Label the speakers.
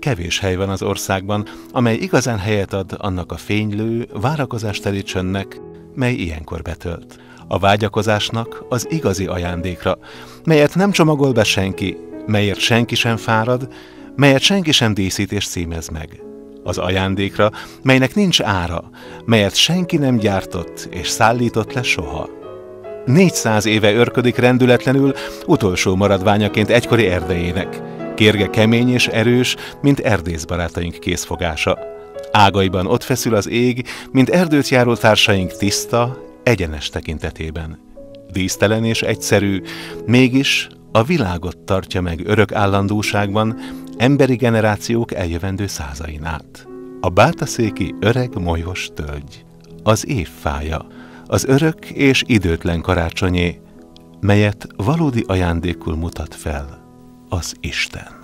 Speaker 1: kevés hely van az országban, amely igazán helyet ad annak a fénylő, várakozásteli csöndnek, mely ilyenkor betölt. A vágyakozásnak az igazi ajándékra, melyet nem csomagol be senki, melyért senki sem fárad, melyet senki sem díszít és címez meg. Az ajándékra, melynek nincs ára, melyet senki nem gyártott és szállított le soha. 400 éve örködik rendületlenül, utolsó maradványaként egykori erdejének. Kérge kemény és erős, mint erdészbarátaink készfogása. Ágaiban ott feszül az ég, mint erdőt járó társaink tiszta, egyenes tekintetében. Dísztelen és egyszerű, mégis a világot tartja meg örök állandóságban, emberi generációk eljövendő százain át. A bátaszéki öreg molyos tölgy, az évfája, az örök és időtlen karácsonyé, melyet valódi ajándékul mutat fel az Isten.